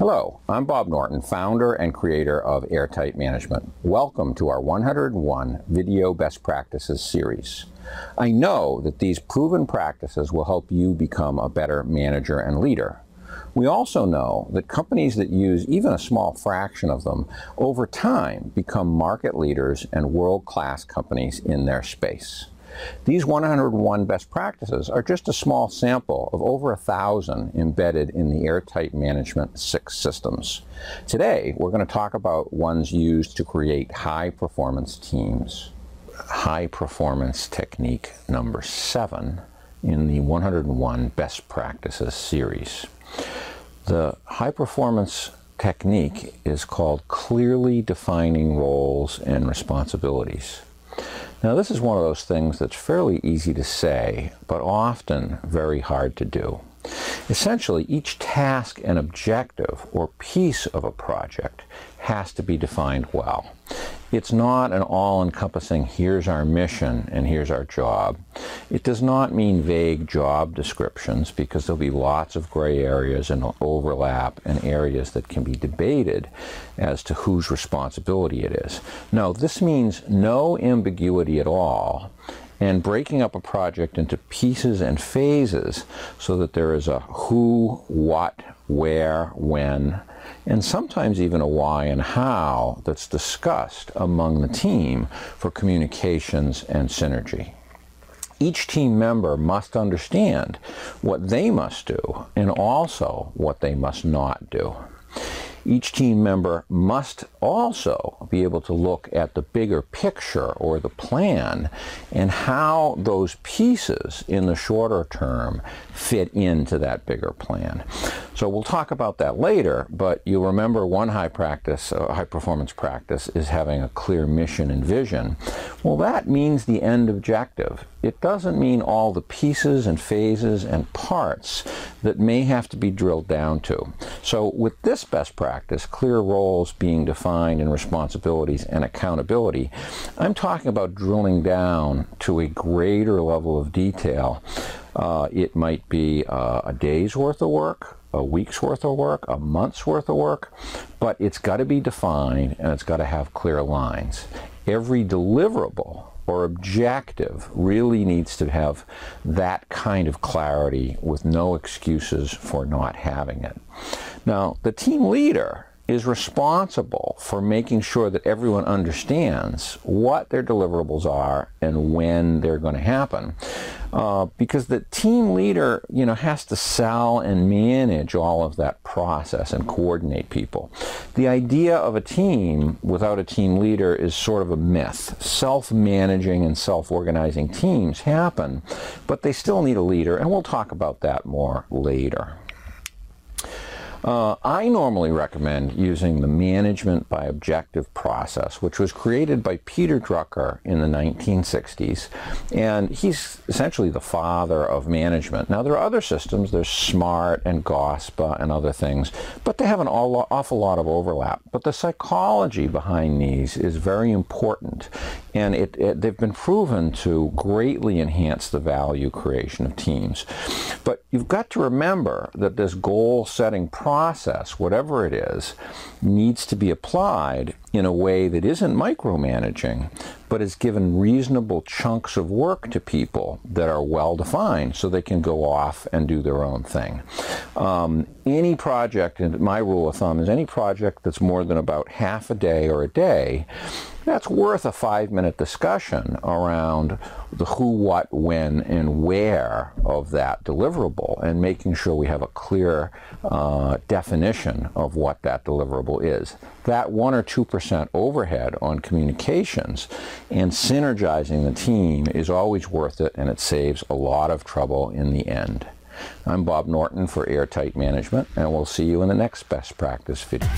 Hello, I'm Bob Norton, founder and creator of Airtight Management. Welcome to our 101 Video Best Practices series. I know that these proven practices will help you become a better manager and leader. We also know that companies that use even a small fraction of them over time become market leaders and world-class companies in their space. These 101 best practices are just a small sample of over a thousand embedded in the Airtight Management 6 systems. Today, we're going to talk about ones used to create high-performance teams. High performance technique number seven in the 101 best practices series. The high performance technique is called clearly defining roles and responsibilities. Now this is one of those things that's fairly easy to say, but often very hard to do. Essentially, each task and objective or piece of a project has to be defined well. It's not an all-encompassing, here's our mission and here's our job. It does not mean vague job descriptions because there'll be lots of gray areas and overlap and areas that can be debated as to whose responsibility it is. No, this means no ambiguity at all and breaking up a project into pieces and phases so that there is a who, what, where, when, and sometimes even a why and how that's discussed among the team for communications and synergy. Each team member must understand what they must do and also what they must not do each team member must also be able to look at the bigger picture or the plan and how those pieces in the shorter term fit into that bigger plan. So we'll talk about that later, but you remember one high practice, uh, high performance practice is having a clear mission and vision. Well, that means the end objective. It doesn't mean all the pieces and phases and parts that may have to be drilled down to. So with this best practice, clear roles being defined and responsibilities and accountability, I'm talking about drilling down to a greater level of detail. Uh, it might be uh, a day's worth of work, a week's worth of work, a month's worth of work, but it's got to be defined and it's got to have clear lines. Every deliverable or objective really needs to have that kind of clarity with no excuses for not having it. Now, the team leader is responsible for making sure that everyone understands what their deliverables are and when they're going to happen. Uh, because the team leader, you know, has to sell and manage all of that process and coordinate people. The idea of a team without a team leader is sort of a myth. Self-managing and self-organizing teams happen, but they still need a leader, and we'll talk about that more later. Uh, I normally recommend using the management by objective process, which was created by Peter Drucker in the 1960s, and he's essentially the father of management. Now, there are other systems. There's SMART and GOSPA and other things, but they have an awful lot of overlap. But the psychology behind these is very important, and it, it, they've been proven to greatly enhance the value creation of teams. But you've got to remember that this goal-setting process process, whatever it is, needs to be applied in a way that isn't micromanaging, but is given reasonable chunks of work to people that are well defined so they can go off and do their own thing. Um, any project, and my rule of thumb is any project that's more than about half a day or a day that's worth a five-minute discussion around the who, what, when, and where of that deliverable and making sure we have a clear uh, definition of what that deliverable is. That 1 or 2% overhead on communications and synergizing the team is always worth it and it saves a lot of trouble in the end. I'm Bob Norton for Airtight Management and we'll see you in the next best practice video.